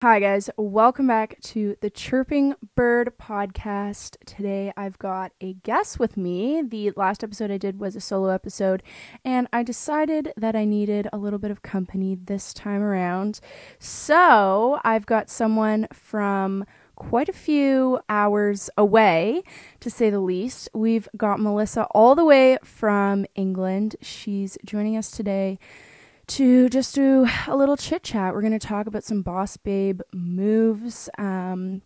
Hi, guys. Welcome back to the Chirping Bird podcast. Today I've got a guest with me. The last episode I did was a solo episode, and I decided that I needed a little bit of company this time around. So I've got someone from quite a few hours away, to say the least. We've got Melissa all the way from England. She's joining us today to just do a little chit chat. We're going to talk about some boss babe moves, um,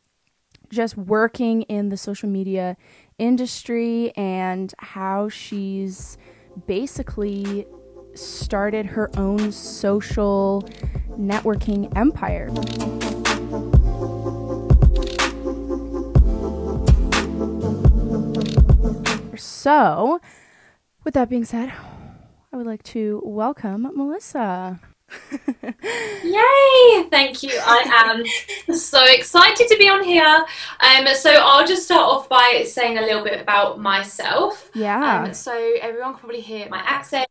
just working in the social media industry, and how she's basically started her own social networking empire. So, with that being said, I would like to welcome Melissa. Yay! Thank you. I am so excited to be on here. Um, so I'll just start off by saying a little bit about myself. Yeah. Um, so everyone can probably hear my accent.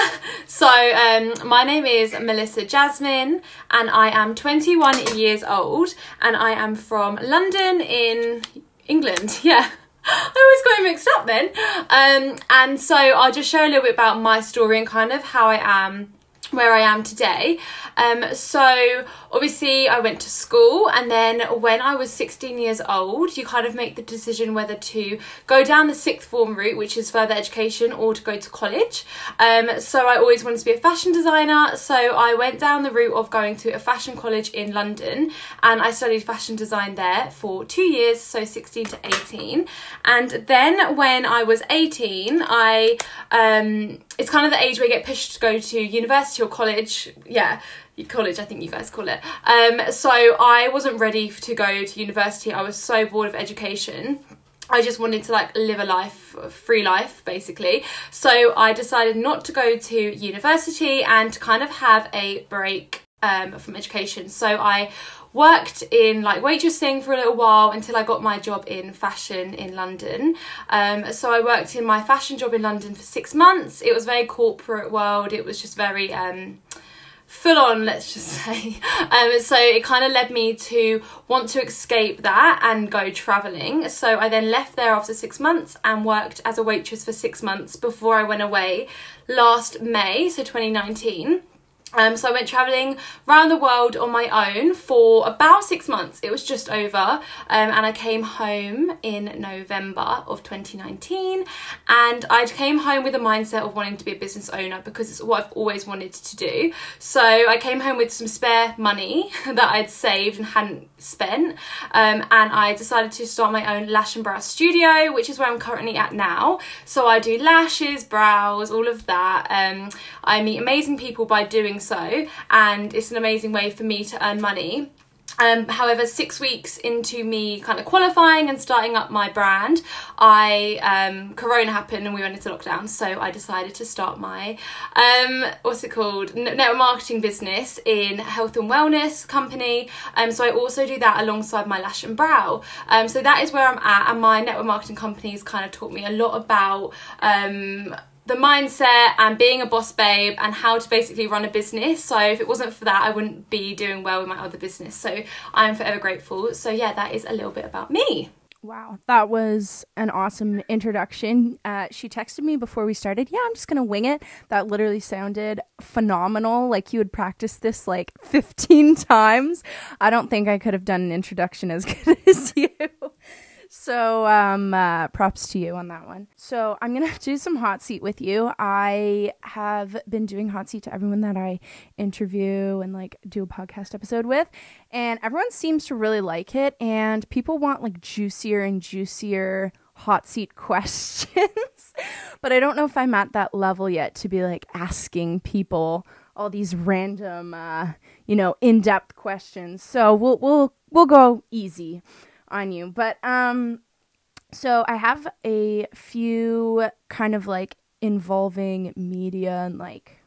so um, my name is Melissa Jasmine, and I am 21 years old, and I am from London in England. Yeah. I always got it mixed up then. Um, and so I'll just share a little bit about my story and kind of how I am where I am today. Um, so obviously I went to school and then when I was 16 years old, you kind of make the decision whether to go down the sixth form route, which is further education, or to go to college. Um, so I always wanted to be a fashion designer. So I went down the route of going to a fashion college in London and I studied fashion design there for two years, so 16 to 18. And then when I was 18, I, um, it's kind of the age where you get pushed to go to university or college. Yeah, college, I think you guys call it. Um, so I wasn't ready to go to university. I was so bored of education. I just wanted to like live a life, a free life basically. So I decided not to go to university and to kind of have a break um, from education. So I worked in like waitressing for a little while until I got my job in fashion in London. Um, so I worked in my fashion job in London for six months. It was very corporate world. It was just very um, full on, let's just say. Um, so it kind of led me to want to escape that and go travelling. So I then left there after six months and worked as a waitress for six months before I went away last May, so 2019. Um, so I went travelling around the world on my own for about six months. It was just over, um, and I came home in November of 2019. And I came home with a mindset of wanting to be a business owner because it's what I've always wanted to do. So I came home with some spare money that I'd saved and hadn't spent, um, and I decided to start my own lash and brow studio, which is where I'm currently at now. So I do lashes, brows, all of that. Um, I meet amazing people by doing so and it's an amazing way for me to earn money. Um, however, six weeks into me kind of qualifying and starting up my brand, I um, Corona happened and we went into lockdown. So I decided to start my um, what's it called network marketing business in health and wellness company. Um, so I also do that alongside my lash and brow. Um, so that is where I'm at, and my network marketing company has kind of taught me a lot about um, the mindset and being a boss babe and how to basically run a business. So if it wasn't for that, I wouldn't be doing well with my other business. So I'm forever grateful. So yeah, that is a little bit about me. Wow, that was an awesome introduction. Uh, she texted me before we started. Yeah, I'm just gonna wing it. That literally sounded phenomenal. Like you would practice this like 15 times. I don't think I could have done an introduction as good as you. So, um, uh, props to you on that one. So, I'm gonna do some hot seat with you. I have been doing hot seat to everyone that I interview and like do a podcast episode with, and everyone seems to really like it. And people want like juicier and juicier hot seat questions, but I don't know if I'm at that level yet to be like asking people all these random, uh, you know, in-depth questions. So we'll we'll we'll go easy on you. But um so I have a few kind of like involving media and like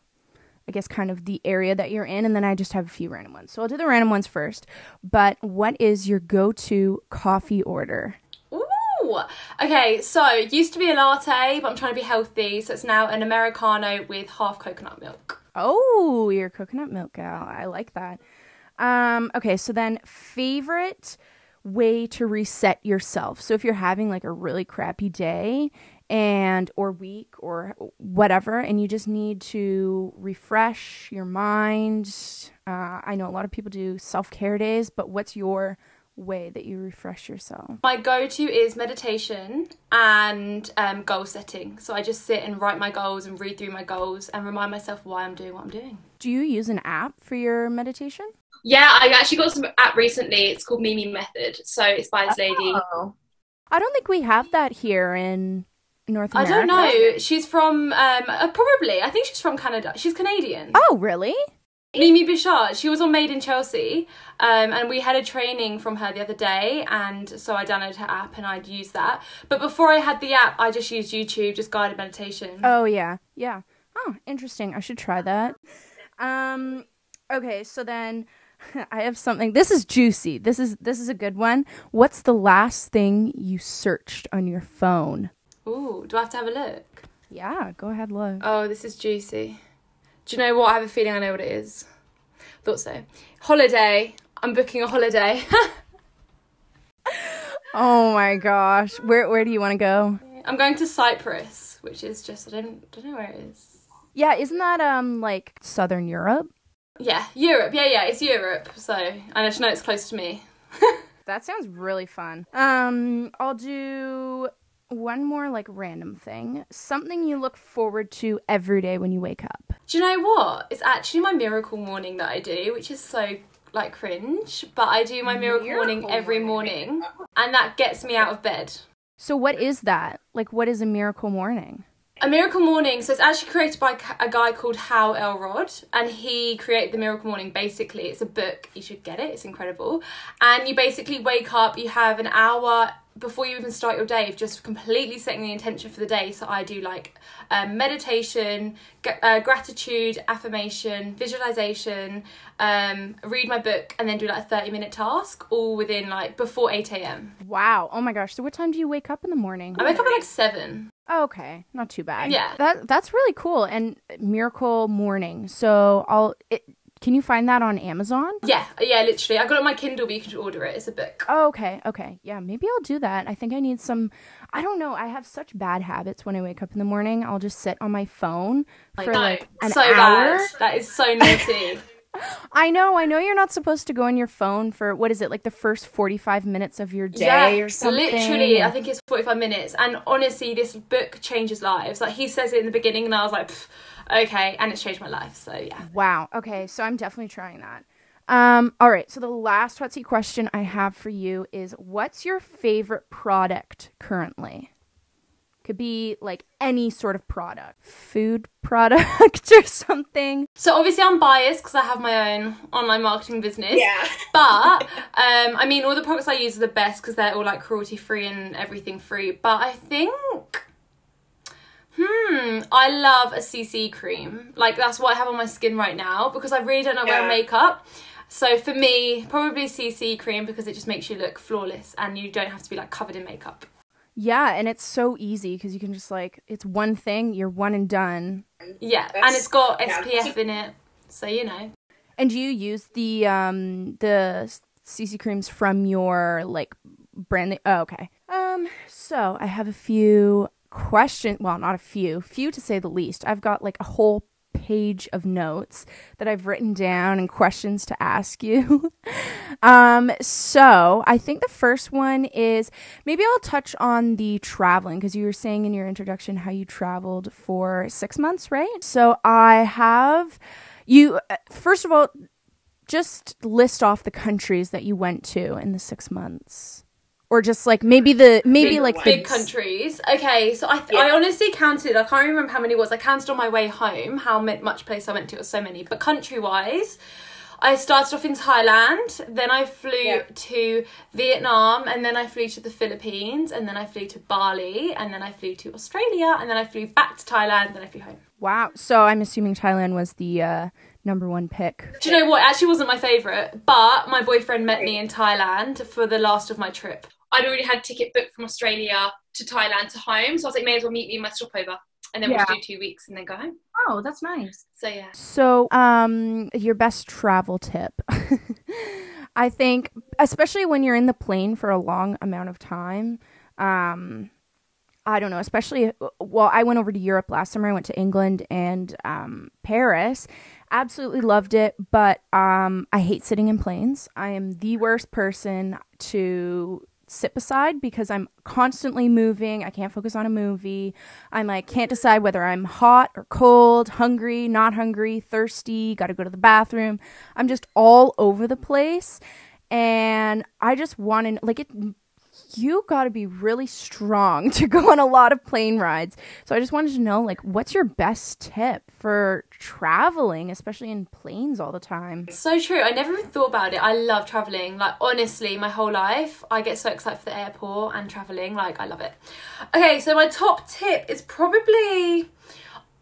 I guess kind of the area that you're in and then I just have a few random ones. So I'll do the random ones first. But what is your go-to coffee order? Ooh. Okay, so it used to be a latte, but I'm trying to be healthy, so it's now an americano with half coconut milk. Oh, you're a coconut milk gal. I like that. Um, okay, so then favorite way to reset yourself. So if you're having like a really crappy day and or week or whatever and you just need to refresh your mind. Uh, I know a lot of people do self-care days, but what's your way that you refresh yourself? My go to is meditation and um, goal setting. So I just sit and write my goals and read through my goals and remind myself why I'm doing what I'm doing. Do you use an app for your meditation? Yeah, I actually got some app recently. It's called Mimi Method. So it's by this lady. Oh. I don't think we have that here in North America. I don't know. She's from um, uh, probably. I think she's from Canada. She's Canadian. Oh, really? Mimi Bouchard. She was on Made in Chelsea, um, and we had a training from her the other day, and so I downloaded her app and I'd use that. But before I had the app, I just used YouTube, just guided meditation. Oh yeah, yeah. Oh, interesting. I should try that. Um, okay, so then I have something. This is juicy. This is this is a good one. What's the last thing you searched on your phone? Ooh, do I have to have a look? Yeah, go ahead, look. Oh, this is juicy. Do you know what? I have a feeling I know what it is. Thought so. Holiday. I'm booking a holiday. oh my gosh. Where where do you want to go? I'm going to Cyprus, which is just I don't don't know where it is. Yeah, isn't that um like southern Europe? Yeah, Europe. Yeah, yeah, it's Europe. So I just know it's close to me. that sounds really fun. Um, I'll do one more like random thing. Something you look forward to every day when you wake up. Do you know what? It's actually my miracle morning that I do, which is so like cringe, but I do my miracle, miracle morning every morning and that gets me out of bed. So what is that? Like what is a miracle morning? A Miracle Morning, so it's actually created by a guy called Hal Elrod, and he created the Miracle Morning. Basically, it's a book. You should get it. It's incredible. And you basically wake up. You have an hour before you even start your day of just completely setting the intention for the day. So I do like um, meditation, uh, gratitude, affirmation, visualization, um, read my book, and then do like a 30 minute task all within like before 8 a.m. Wow. Oh my gosh. So what time do you wake up in the morning? I wake up at like 7. Oh, okay, not too bad. Yeah, that that's really cool and miracle morning. So I'll it, can you find that on Amazon? Yeah, yeah, literally. I got it on my Kindle, but you can order it. It's a book. Oh, okay, okay. Yeah, maybe I'll do that. I think I need some. I don't know. I have such bad habits when I wake up in the morning. I'll just sit on my phone for no, like an so hour. Bad. That is so naughty. I know, I know you're not supposed to go on your phone for what is it, like the first 45 minutes of your day yeah, or something? Literally, I think it's 45 minutes. And honestly, this book changes lives. Like he says it in the beginning, and I was like, okay, and it's changed my life. So yeah. Wow. Okay, so I'm definitely trying that. Um, all right, so the last hot seat question I have for you is what's your favorite product currently? Could be like any sort of product, food product or something. So obviously I'm biased because I have my own online marketing business. Yeah. But um, I mean, all the products I use are the best because they're all like cruelty free and everything free. But I think Hmm, I love a CC cream. Like that's what I have on my skin right now because I really don't know yeah. wear makeup. So for me, probably CC cream because it just makes you look flawless and you don't have to be like covered in makeup. Yeah, and it's so easy because you can just like it's one thing, you're one and done. Yeah, That's, and it's got SPF in it, so you know. And do you use the um the CC creams from your like brand? Oh, okay. Um, so I have a few question well not a few few to say the least i've got like a whole page of notes that i've written down and questions to ask you. Um so i think the first one is maybe i'll touch on the traveling because you were saying in your introduction how you traveled for six months right? So i have you uh, first of all just list off the countries that you went to in the six months or just like maybe the maybe big, like big the... countries. Okay, so I th- yeah. I honestly counted. I can't remember how many it was. I counted on my way home how much place I went to. It was so many. But country wise, I started off in Thailand. Then I flew yeah. to Vietnam, and then I flew to the Philippines, and then I flew to Bali, and then I flew to Australia, and then I flew back to Thailand. And then I flew home. Wow. So I'm assuming Thailand was the. Uh number one pick. Do you know what? It actually wasn't my favourite, but my boyfriend met me in Thailand for the last of my trip. I'd already had a ticket booked from Australia to Thailand to home, so I was like, may as well meet me in my stopover. and then Yeah. we'll do two weeks and then go home. Oh, that's nice. So yeah. So, um, your best travel tip. I think, especially when you're in the plane for a long amount of time, um, I don't know, especially, well, I went over to Europe last summer. I went to England and um, Paris. Absolutely loved it, but um, I hate sitting in planes. I am the worst person to sit beside because I'm constantly moving. I can't focus on a movie. I'm like can't decide whether I'm hot or cold, hungry, not hungry, thirsty, got to go to the bathroom. I'm just all over the place and I just want to like it you got to be really strong to go on a lot of plane rides. So I just wanted to know like what's your best tip for traveling, especially in planes all the time? So true. I never even thought about it. I love traveling. Like honestly, my whole life, I get so excited for the airport and traveling. Like I love it. Okay, so my top tip is probably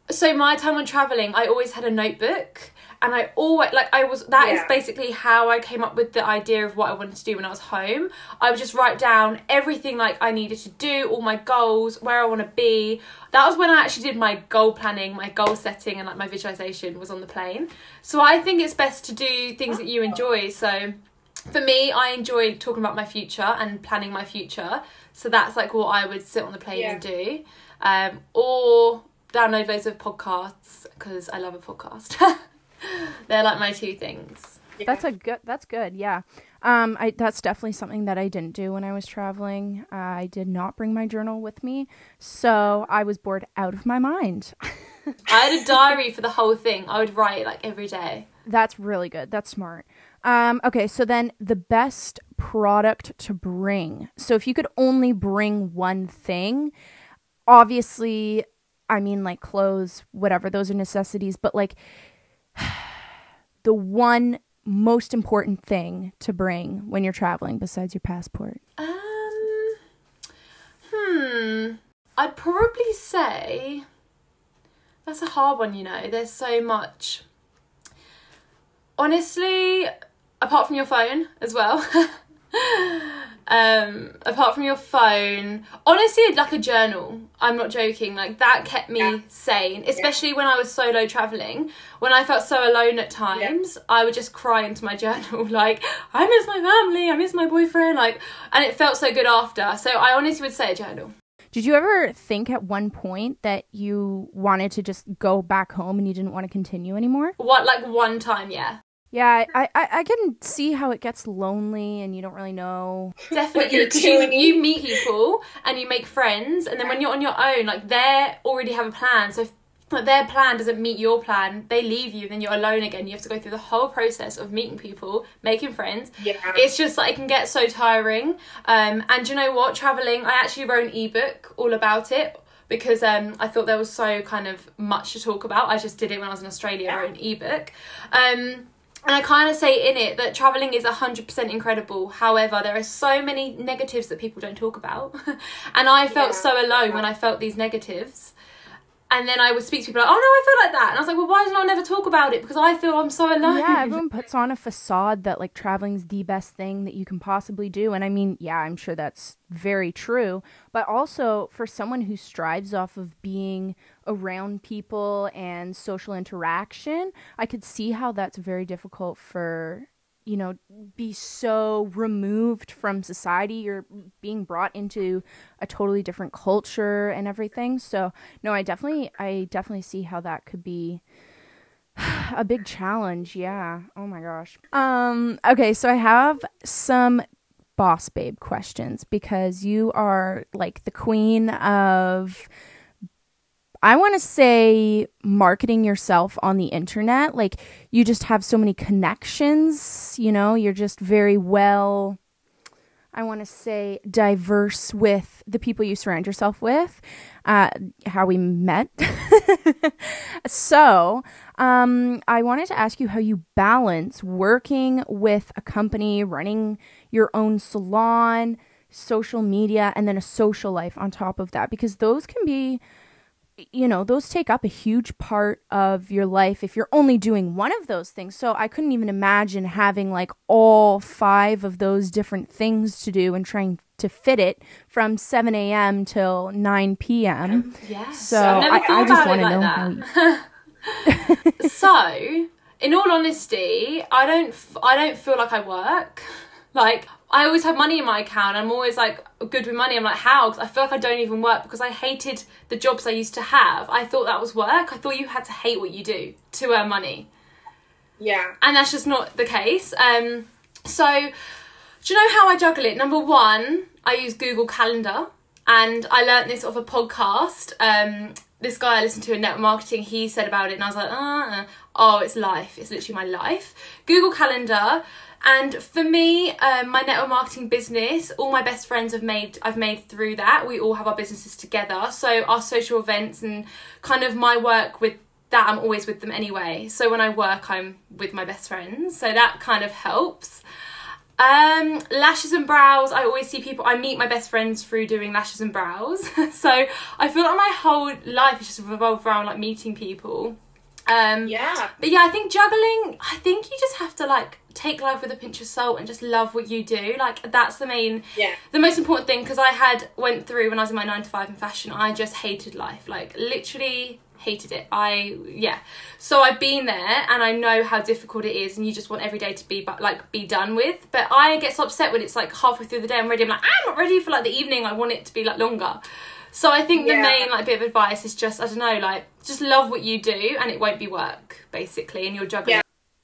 so my time when traveling, I always had a notebook. And I always like I was That is Yeah. basically how I came up with the idea of what I wanted to do when I was home. I would just write down everything like I needed to do, all my goals, where I want to be. That was when I actually did my goal planning, my goal setting, and like my visualization was on the plane. So I think it's best to do things that you enjoy. So for me, I enjoy talking about my future and planning my future. So that's like what I would sit on the plane and do, um, or download loads of podcasts because I love a podcast. They're like my two things. That's a good. That's good. Yeah. Um. I that's definitely something that I didn't do when I was traveling. Uh, I did not bring my journal with me, so I was bored out of my mind. I had a diary for the whole thing. I would write like every day. That's really good. That's smart. Um, okay, so then the best product to bring. So if you could only bring one thing, obviously, I mean, like clothes, whatever, those are necessities, but like the one most important thing to bring when you're traveling besides your passport. Um, hmm. I'd probably say that's a hard one. You know, there's so much. Honestly, apart from your phone as well. um, apart from your phone, honestly, like a journal. I'm not joking. Like that kept me Yeah. sane, especially when I was solo traveling. When I felt so alone at times, I would just cry into my journal, like I miss my family, I miss my boyfriend, like, and it felt so good after. So I honestly would say a journal. Did you ever think at one point that you wanted to just go back home and you didn't want to continue anymore? What like one time, yeah. Yeah, I, I, I can see how it gets lonely and you don't really know. Definitely, you're because you, you meet people and you make friends, and then when you're on your own, like they already have a plan. So if like, their plan doesn't meet your plan, they leave you, then you're alone again. You have to go through the whole process of meeting people, making friends. Yeah. It's just like it can get so tiring. Um, and you know what? Traveling, I actually wrote an ebook all about it because um, I thought there was so kind of much to talk about. I just did it when I was in Australia. I wrote an ebook. Um, and I kind of say in it that traveling is 100% incredible. However, there are so many negatives that people don't talk about. and I felt Yeah. so alone when I felt these negatives. And then I would speak to people like, oh no, I feel like that. And I was like, well, why did I never talk about it? Because I feel I'm so alone. Yeah, everyone puts on a facade that like traveling's the best thing that you can possibly do. And I mean, yeah, I'm sure that's very true. But also for someone who strives off of being around people and social interaction, I could see how that's very difficult for you know be so removed from society. You're being brought into a totally different culture and everything. So no i definitely i definitely see how that could be a big challenge. Yeah. Oh my gosh. Um okay so i have some boss babe questions because you are like the queen of I want to say marketing yourself on the internet. Like you just have so many connections, you know, you're just very well I want to say diverse with the people you surround yourself with, uh, how we met. so, um, I wanted to ask you how you balance working with a company, running your own salon, social media, and then a social life on top of that, because those can be you know, those take up a huge part of your life if you're only doing one of those things. So I couldn't even imagine having like all five of those different things to do and trying to fit it from 7 a.m. till 9 p.m. Yeah. So I've I, just want to like know that. you, so, in all honesty, I don't f- I don't feel like I work. Like I always have money in my account. I'm always like good with money. I'm like how? 'Cause I feel like I don't even work because I hated the jobs I used to have. I thought that was work. I thought you had to hate what you do to earn money, Yeah. and that's just not the case. Um, so do you know how I juggle it? Number one, I use Google Calendar, and I learnt this off a podcast. Um, this guy I listened to in network marketing, he said about it, and I was like, uh, oh, it's life. It's literally my life. Google Calendar. And for me, um, my network marketing business, all my best friends have made. I've made through that. We all have our businesses together. So our social events and kind of my work with that, I'm always with them anyway. So when I work, I'm with my best friends. So that kind of helps. Um, lashes and brows. I always see people. I meet my best friends through doing lashes and brows. so I feel like my whole life is just revolved around like meeting people. Um, Yeah. but yeah, I think juggling. I think you just have to like take life with a pinch of salt and just love what you do. Like that's the main, Yeah. the most important thing. Because I had went through when I was in my nine to five in fashion. I just hated life. Like literally hated it. I yeah. So I've been there and I know how difficult it is, and you just want every day to be but like be done with. But I get so upset when it's like halfway through the day. I'm ready. I'm like I'm not ready for like the evening. I want it to be like longer. So I think the Yeah. main like bit of advice is just I don't know like just love what you do and it won't be work basically and you're juggling. Yeah.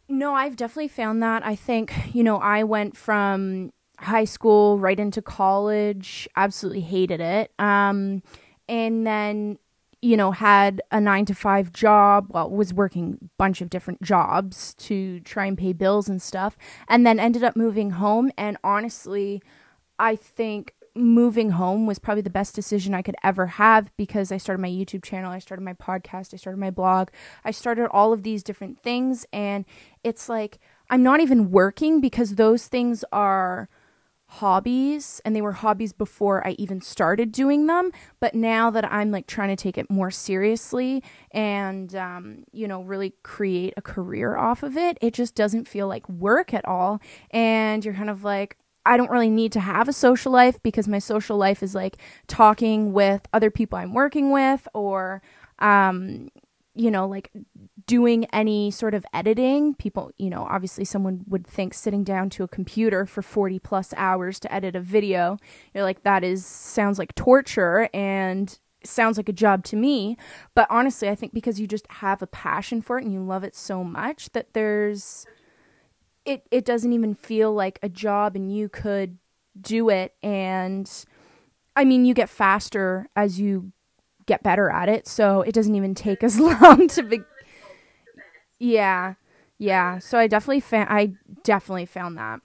No, I've definitely found that. I think, you know, I went from high school right into college, absolutely hated it. Um, and then, you know, had a nine to five job, well, was working a bunch of different jobs to try and pay bills and stuff. And then ended up moving home. And honestly, I think moving home was probably the best decision I could ever have because I started my YouTube channel, I started my podcast, I started my blog, I started all of these different things. And it's like I'm not even working because those things are hobbies and they were hobbies before I even started doing them. But now that I'm like trying to take it more seriously and, um, you know, really create a career off of it, it just doesn't feel like work at all. And you're kind of like, I don't really need to have a social life because my social life is like talking with other people I'm working with or, um, you know, like doing any sort of editing. People, you know, obviously someone would think sitting down to a computer for 40 plus hours to edit a video, you're like, that is, sounds like torture and sounds like a job to me. But honestly, I think because you just have a passion for it and you love it so much that there's, it, it doesn't even feel like a job and you could do it. And I mean, you get faster as you get better at it. So it doesn't even take as long to be. Yeah. Yeah. So I definitely found, I definitely found that.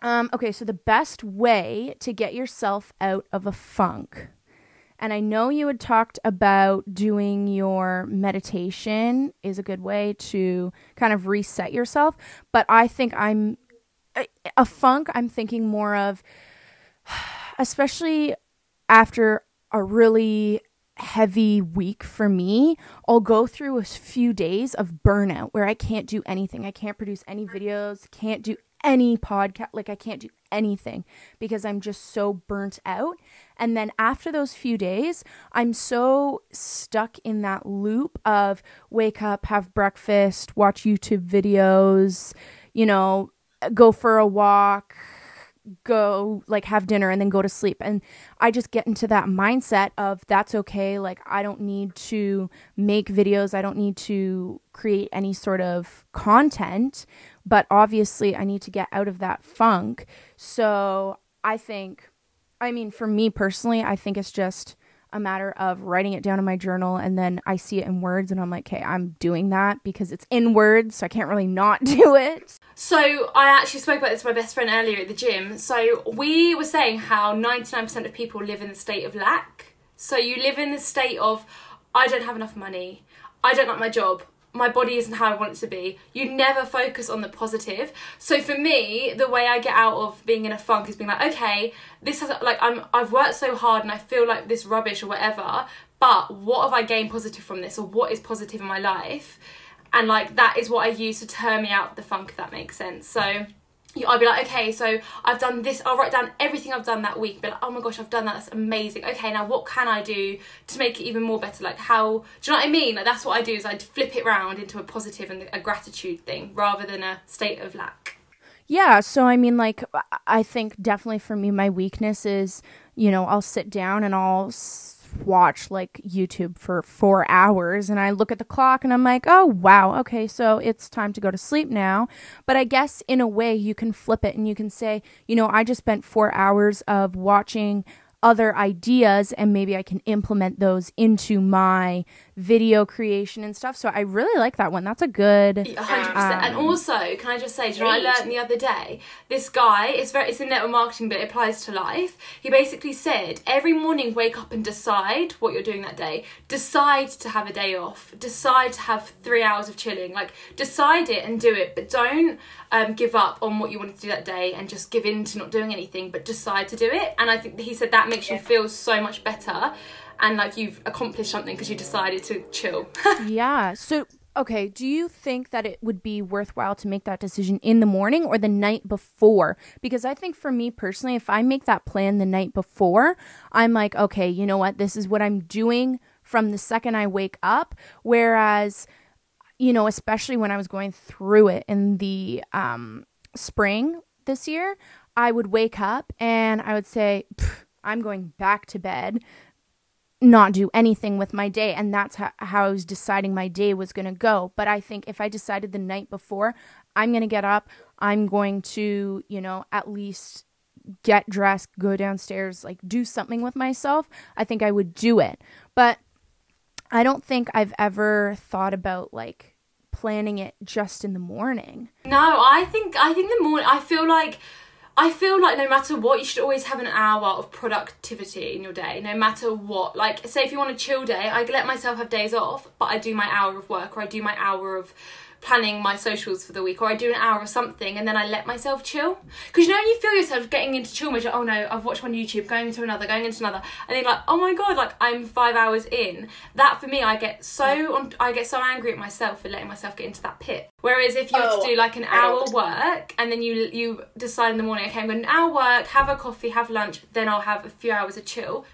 Um, okay. So the best way to get yourself out of a funk. And I know you had talked about doing your meditation is a good way to kind of reset yourself. But I think I'm a funk, I'm thinking more of, especially after a really heavy week for me, I'll go through a few days of burnout where I can't do anything. I can't produce any videos, can't do any podcast, like I can't do anything because I'm just so burnt out. And then after those few days, I'm so stuck in that loop of wake up, have breakfast, watch YouTube videos, you know, go for a walk, go like have dinner and then go to sleep. And i just get into that mindset of that's okay like i don't need to make videos. I don't need to create any sort of content but obviously i need to get out of that funk. So i think i mean for me personally i think it's just a matter of writing it down in my journal and then I see it in words and I'm like, okay, I'm doing that because it's in words, so I can't really not do it. So I actually spoke about this with my best friend earlier at the gym. So we were saying how 99% of people live in the state of lack. So you live in the state of I don't have enough money. I don't like my job. My body isn't how I want it to be. You never focus on the positive. So for me, the way I get out of being in a funk is being like, okay, this has like I'm I've worked so hard and I feel like this rubbish or whatever, but what have I gained positive from this or what is positive in my life? And like that is what I use to turn me out the funk, if that makes sense. So I'll be like, okay, so I've done this. I'll write down everything I've done that week. Be like, oh my gosh, I've done that. That's amazing. Okay, now what can I do to make it even more better? Like, how do you know what I mean? Like, that's what I do. Is I flip it round into a positive and a gratitude thing rather than a state of lack. Yeah, so I mean, like, I think definitely for me, my weakness is, you know, I'll sit down and I'll watch like YouTube for four hours and I look at the clock and I'm like, oh, wow, okay, so it's time to go to sleep now. But I guess in a way you can flip it and you can say, you know, I just spent four hours of watching other ideas and maybe I can implement those into my video creation and stuff. So I really like that one. That's a good. 100%. Um, and also, can I just say, do you know I learned the other day? This guy, it's very, it's in network marketing, but it applies to life. He basically said, every morning wake up and decide what you're doing that day. Decide to have a day off. Decide to have three hours of chilling. Like, decide it and do it, but don't um, give up on what you wanted to do that day and just give in to not doing anything, but decide to do it. And I think he said that makes yeah. you feel so much better and like you've accomplished something because you decided to chill. yeah. So, okay, do you think that it would be worthwhile to make that decision in the morning or the night before? Because I think for me personally, if I make that plan the night before, I'm like, okay, you know what? This is what I'm doing from the second I wake up. Whereas, you know, especially when I was going through it in the um, spring this year, I would wake up and I would say, I'm going back to bed, not do anything with my day. And that's how, how I was deciding my day was going to go. But I think if I decided the night before, I'm going to get up, I'm going to, you know, at least get dressed, go downstairs, like do something with myself, I think I would do it. But I don't think I've ever thought about like planning it just in the morning. No, I think I think the morning I feel like I feel like no matter what, you should always have an hour of productivity in your day, no matter what. Like, say if you want a chill day, I let myself have days off, but I do my hour of work or I do my hour of planning my socials for the week or I do an hour of something and then I let myself chill. Because you know you feel yourself getting into chill mode, oh no, I've watched one YouTube, going into another, going into another, and then like, oh my god, like I'm five hours in. That for me, I get so on, I get so angry at myself for letting myself get into that pit. Whereas if you oh, to do like an hour work and then you you decide in the morning, okay, I'm going to an hour work, have a coffee, have lunch, then I'll have a few hours of chill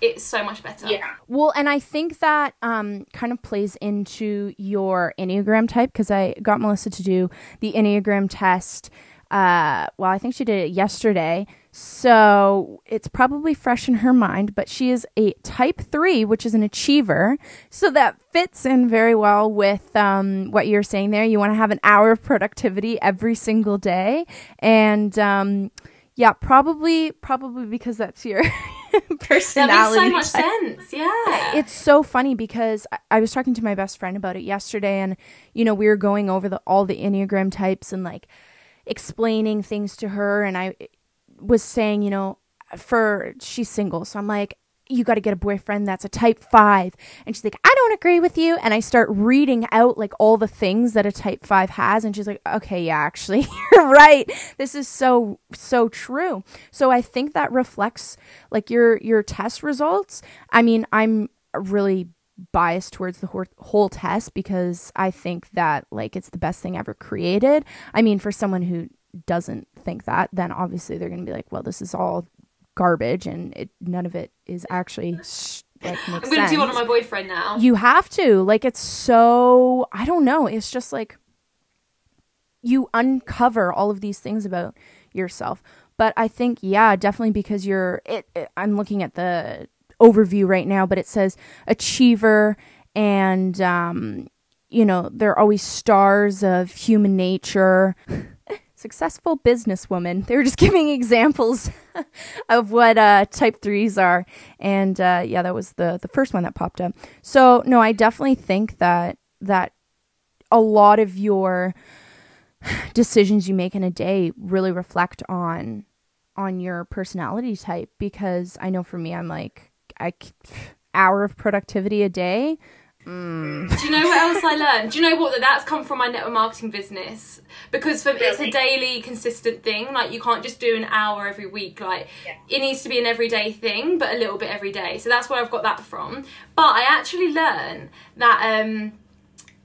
it's so much better. Yeah. Well, and I think that um, kind of plays into your Enneagram type because I got Melissa to do the Enneagram test. Uh, well, I think she did it yesterday. So it's probably fresh in her mind, but she is a type three, which is an achiever. So that fits in very well with um, what you're saying there. You want to have an hour of productivity every single day. And um, yeah, probably, probably because that's your personality. That makes so much sense. Yeah. It's so funny because I, I, was talking to my best friend about it yesterday, and you know we were going over the all the enneagram types and like explaining things to her, and I was saying, you know, for she's single, so I'm like, you got to get a boyfriend that's a type five. And she's like, I don't agree with you. And I start reading out like all the things that a type five has. And she's like, okay, yeah, actually, you're right. This is so, so true. So I think that reflects like your, your test results. I mean, I'm really biased towards the whole, whole test because I think that like it's the best thing ever created. I mean, for someone who doesn't think that, then obviously they're going to be like, well, this is all garbage and it, none of it is actually like I'm gonna sense. do one on my boyfriend now. You have to. Like it's so I don't know. It's just like you uncover all of these things about yourself. But I think yeah, definitely because you're it, it I'm looking at the overview right now, but it says achiever and um you know, they're always stars of human nature. successful businesswoman. They were just giving examples of what uh, type threes are, and uh, yeah, that was the the first one that popped up. So no, I definitely think that that a lot of your decisions you make in a day really reflect on on your personality type because I know for me, I'm like I hour of productivity a day Mm. Do you know what else I learned? Do you know what that's come from my network marketing business? Because for it's a daily, consistent thing. Like you can't just do an hour every week. Like Yeah. it needs to be an everyday thing, but a little bit every day. So that's where I've got that from. But I actually learned that. um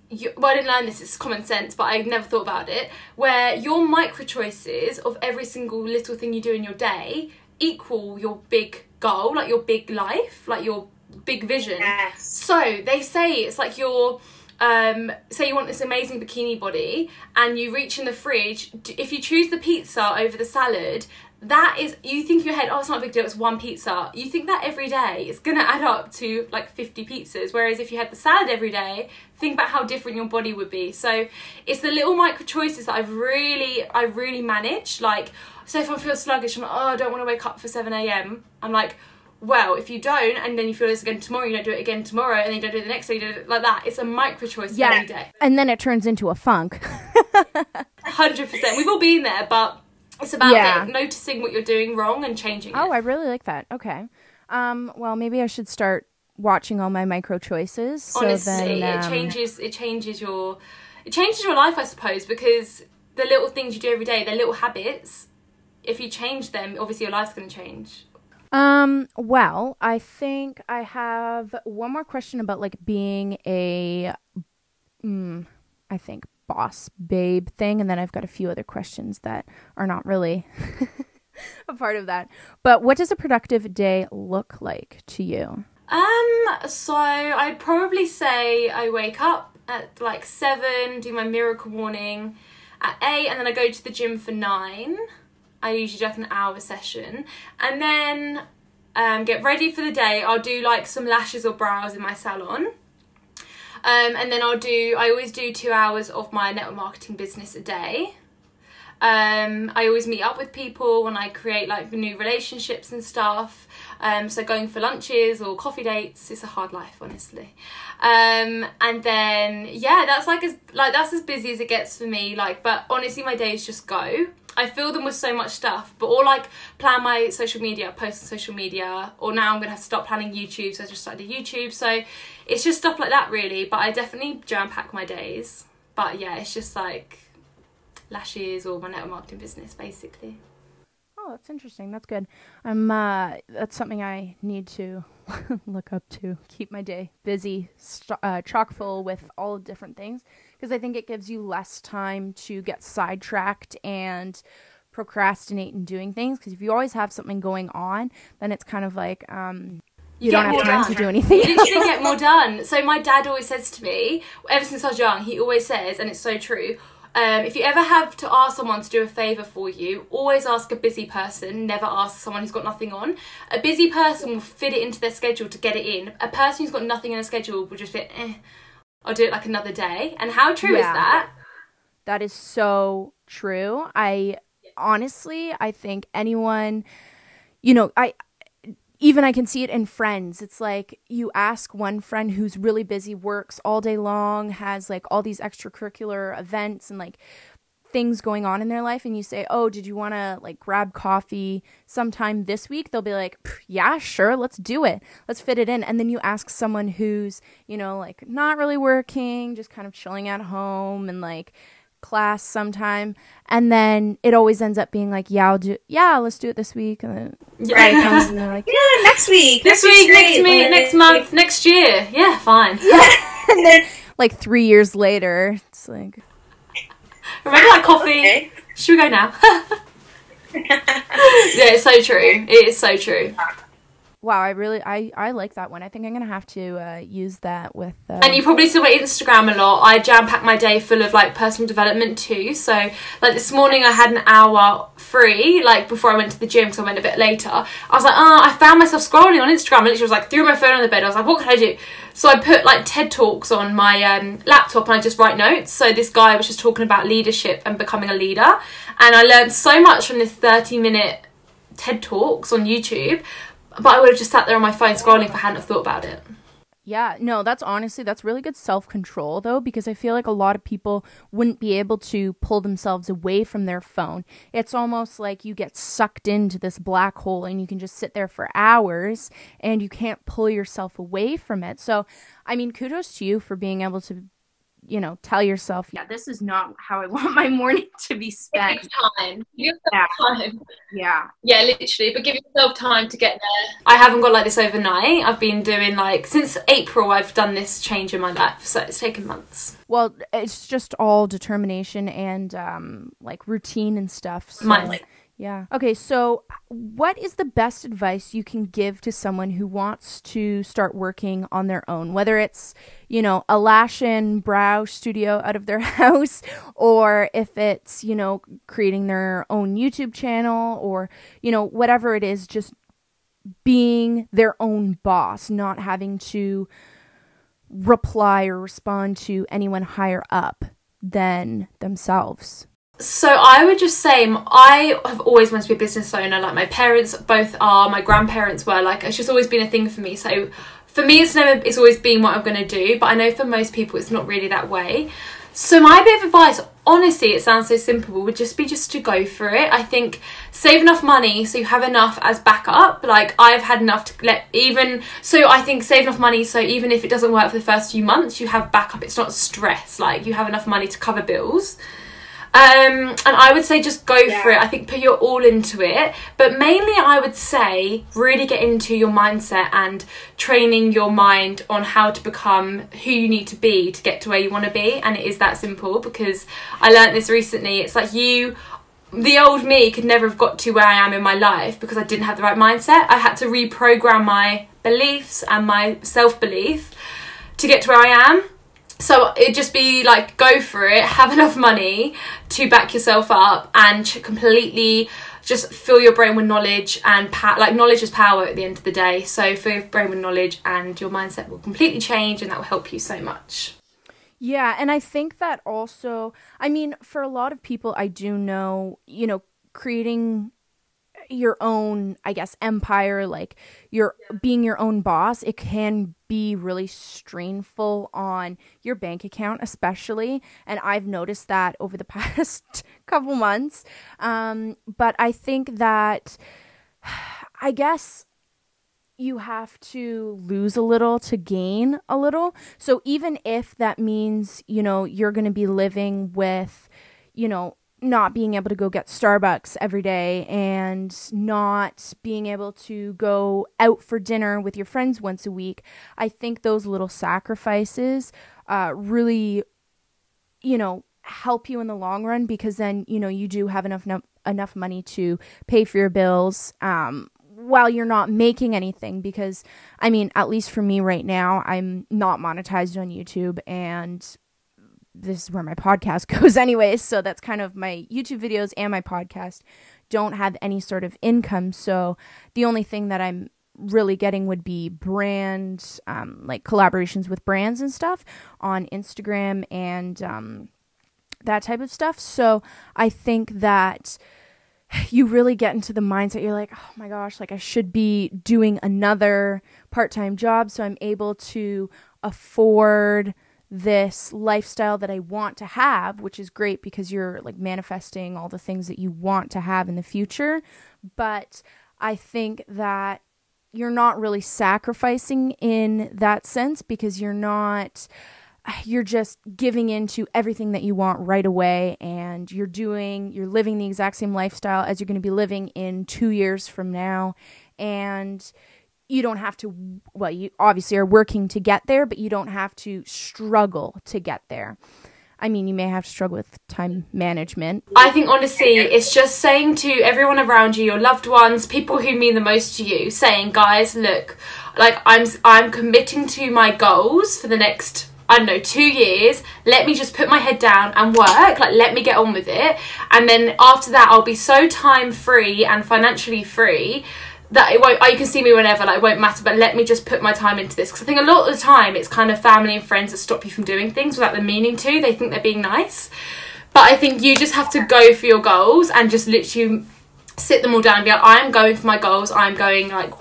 you, well, I didn't learn this, it's common sense, but I never thought about it. Where your micro choices of every single little thing you do in your day equal your big goal, like your big life, like your big vision. Yes. So they say it's like your um, say you want this amazing bikini body and you reach in the fridge. If you choose the pizza over the salad, that is you think in your head, oh, it's not a big deal. It's one pizza. You think that every day it's gonna add up to like fifty pizzas. Whereas if you had the salad every day, think about how different your body would be. So it's the little micro choices that I've really, I really managed. Like, so if I feel sluggish, I'm like, oh, I don't want to wake up for seven a.m. I'm like well, if you don't, and then you feel this again tomorrow, you don't do it again tomorrow, and then you don't do it the next day, you do it like that. It's a micro choice Yeah. every day. And then it turns into a funk. Hundred percent. We've all been there, but it's about Yeah. getting- noticing what you're doing wrong and changing oh, it. I really like that. Okay. Um, well, maybe I should start watching all my micro choices. So Honestly, then, it um, changes. It changes your. It changes your life, I suppose, because the little things you do every day, they're little habits. If you change them, obviously your life's going to change. Um, well, I think I have one more question about like being a, mm, I think boss babe thing, and then I've got a few other questions that are not really a part of that. But what does a productive day look like to you? Um, so I'd probably say I wake up at like seven, do my miracle morning at eight, and then I go to the gym for nine. I usually do like an hour session, and then um, get ready for the day. I'll do like some lashes or brows in my salon. Um, and then I'll do, I always do two hours of my network marketing business a day. Um, I always meet up with people when I create like new relationships and stuff. Um, so going for lunches or coffee dates, it's a hard life, honestly. Um, and then yeah, that's like as like that's as busy as it gets for me. Like, but honestly, my days just go. I fill them with so much stuff, but all like plan my social media, post on social media, or now I'm gonna have to start planning YouTube. So I just started YouTube. So it's just stuff like that, really. But I definitely jam pack my days. But yeah, it's just like lashes or my network marketing business basically. Oh, that's interesting. That's good. I'm uh that's something I need to look up to. Keep my day busy, uh, chock full with all different things because I think it gives you less time to get sidetracked and procrastinate in doing things because if you always have something going on, then it's kind of like um you, get don't have time done. to do anything. You literally get more done. So my dad always says to me, ever since I was young, he always says, and it's so true. Um, if you ever have to ask someone to do a favour for you, always ask a busy person, never ask someone who's got nothing on. A busy person will fit it into their schedule to get it in. A person who's got nothing in their schedule will just be, eh, I'll do it like another day. And how true is that? That is so true. I honestly, I think anyone, you know, I even I can see it in friends. It's like you ask one friend who's really busy, works all day long, has like all these extracurricular events and like things going on in their life and you say, "Oh, did you want to like grab coffee sometime this week?" They'll be like, "Yeah, sure, let's do it. Let's fit it in." And then you ask someone who's, you know, like not really working, just kind of chilling at home and like class sometime and then it always ends up being like yeah i'll do yeah let's do it this week and then Friday comes and they're like Yeah, next week. This week's week, next week, Like, next month, next year. Yeah, fine. and then like three years later it's like Remember that coffee? Okay. Should we go now? yeah, it's so true. It is so true. Uh-huh. Wow i really i i like that one i think i'm gonna have to uh use that with uh, And you probably see my Instagram a lot. I jam pack my day full of like personal development too. So like this morning I had an hour free, like before I went to the gym because I went a bit later. I was like, oh, I found myself scrolling on Instagram. I literally was like threw my phone on the bed. I was like, what can I do? So I put like TED Talks on my um, laptop and I just write notes. So this guy was just talking about leadership and becoming a leader. And I learned so much from this 30 minute TED Talks on YouTube. But I would have just sat there on my phone scrolling if I hadn't have thought about it. Yeah, no, that's honestly that's really good self-control though because I feel like a lot of people wouldn't be able to pull themselves away from their phone. It's almost like you get sucked into this black hole and you can just sit there for hours and you can't pull yourself away from it. So, I mean, kudos to you for being able to you know, tell yourself, yeah, this is not how I want my morning to be spent. Take time. Give yourself Yeah. time. Yeah. Yeah, literally. But give yourself time to get there. I haven't got like this overnight. I've been doing like since April. I've done this change in my life, so it's taken months. Well, it's just all determination and um like routine and stuff. So. Yeah. Okay, so what is the best advice you can give to someone who wants to start working on their own? Whether it's, you know, a lash and brow studio out of their house or if it's, you know, creating their own YouTube channel or, you know, whatever it is, just being their own boss, not having to reply or respond to anyone higher up than themselves. So I would just say I have always wanted to be a business owner. Like my parents both are, my grandparents were. Like it's just always been a thing for me. So for me, it's never. It's always been what I'm going to do. But I know for most people, it's not really that way. So my bit of advice, honestly, it sounds so simple, would just be just to go for it. I think save enough money so you have enough as backup. Like I've had enough to let even. So I think save enough money so even if it doesn't work for the first few months, you have backup. It's not stress. Like you have enough money to cover bills. Um, and I would say just go for it. I think put your all into it. But mainly, I would say really get into your mindset and training your mind on how to become who you need to be to get to where you want to be. And it is that simple because I learned this recently. It's like you. The old me could never have got to where I am in my life because I didn't have the right mindset. I had to reprogram my beliefs and my self belief to get to where I am. So it'd just be like, go for it, have enough money to back yourself up and completely just fill your brain with knowledge and like knowledge is power at the end of the day. So fill your brain with knowledge and your mindset will completely change and that will help you so much. Yeah, and I think that also, I mean, for a lot of people, I do know, you know, creating your own, I guess, empire, like your being your own boss, it can be really strainful on your bank account, especially. And I've noticed that over the past couple months. Um, but I think that, I guess, you have to lose a little to gain a little. So even if that means, you know, you're going to be living with, you know, not being able to go get Starbucks every day and not being able to go out for dinner with your friends once a week, I think those little sacrifices uh, really, you know, help you in the long run because then, you know, you do have enough no- enough money to pay for your bills um, while you're not making anything because I mean, at least for me right now, I'm not monetized on YouTube and this is where my podcast goes anyways, so that's kind of my YouTube videos and my podcast don't have any sort of income, so the only thing that I'm really getting would be brand um, like collaborations with brands and stuff on Instagram and um, that type of stuff. So I think that you really get into the mindset you're like oh my gosh like i should be doing another part-time job so i'm able to afford this lifestyle that i want to have which is great because you're like manifesting all the things that you want to have in the future. But i think that you're not really sacrificing in that sense because you're not you're just giving into everything that you want right away and you're doing you're living the exact same lifestyle as you're going to be living in 2 years from now. And you don't have to well you obviously are working to get there but you don't have to struggle to get there. I mean you may have to struggle with time management. I think honestly, it's just saying to everyone around you, your loved ones, people who mean the most to you, saying, guys, look, like I'm I'm committing to my goals for the next I don't know, two years, let me just put my head down and work, like let me get on with it. And then after that I'll be so time free and financially free that it won't oh, you can see me whenever, like it won't matter, but let me just put my time into this. Because I think a lot of the time it's kind of family and friends that stop you from doing things without them meaning to. They think they're being nice. But I think you just have to go for your goals and just literally sit them all down and be like, I'm going for my goals, I'm going like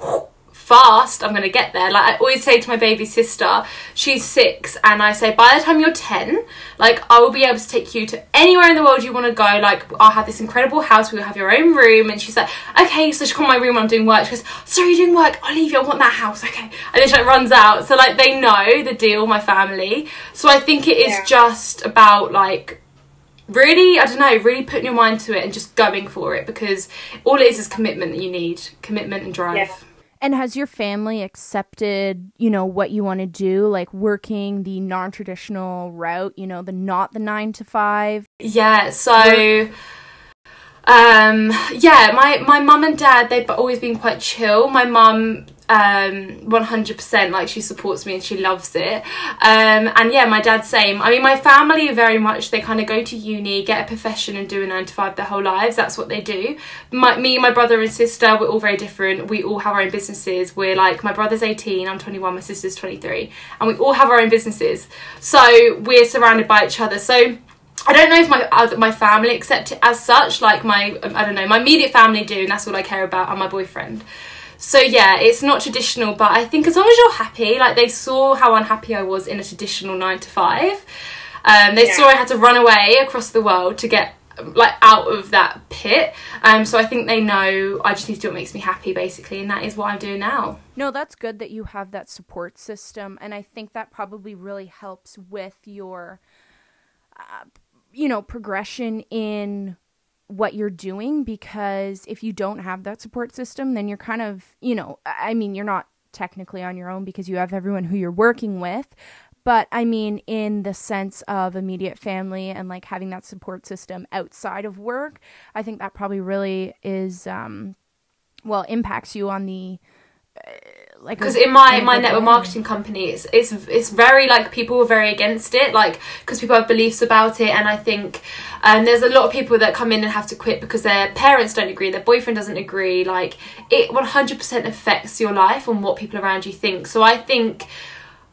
fast, I'm going to get there. Like I always say to my baby sister, she's six, and I say, by the time you're 10, like I will be able to take you to anywhere in the world you want to go. Like I'll have this incredible house, we'll have your own room. And she's like, okay, so she in my room when I'm doing work. She goes, sorry, you're doing work, I'll leave you, I want that house, okay. And then she like runs out. So like they know the deal, my family. So I think it is Yeah. just about like really i don't know really putting your mind to it and just going for it because all it is is commitment that you need commitment and drive Yeah. And has your family accepted, you know, what you want to do, like working the non-traditional route, you know, the not the 9 to 5? Yeah, so um yeah, my my mum and dad they've always been quite chill. My mum um 100% like she supports me and she loves it. Um and yeah, my dad same. I mean my family very much they kind of go to uni, get a profession and do a 9 to 5 their whole lives. That's what they do. My me, my brother and sister, we're all very different. We all have our own businesses. We're like my brother's 18, I'm 21, my sister's 23, and we all have our own businesses. So we're surrounded by each other. So I don't know if my my family accept it as such. Like my I don't know, my immediate family do, and that's all I care about, and my boyfriend. So yeah, it's not traditional, but I think as long as you're happy, like they saw how unhappy I was in a traditional nine to five. Um, they Yeah. saw I had to run away across the world to get like out of that pit. Um, so I think they know I just need to do what makes me happy, basically, and that is what I'm doing now. No, that's good that you have that support system, and I think that probably really helps with your, uh, you know, progression in what you're doing. Because if you don't have that support system, then you're kind of, you know, I mean, you're not technically on your own because you have everyone who you're working with. But I mean, in the sense of immediate family and like having that support system outside of work, I think that probably really is, um, well, impacts you on the uh, like because in my my network marketing company it's it's it's very like people were very against it like because people have beliefs about it and i think um, there's a lot of people that come in and have to quit because their parents don't agree their boyfriend doesn't agree like it 100% affects your life and what people around you think. So i think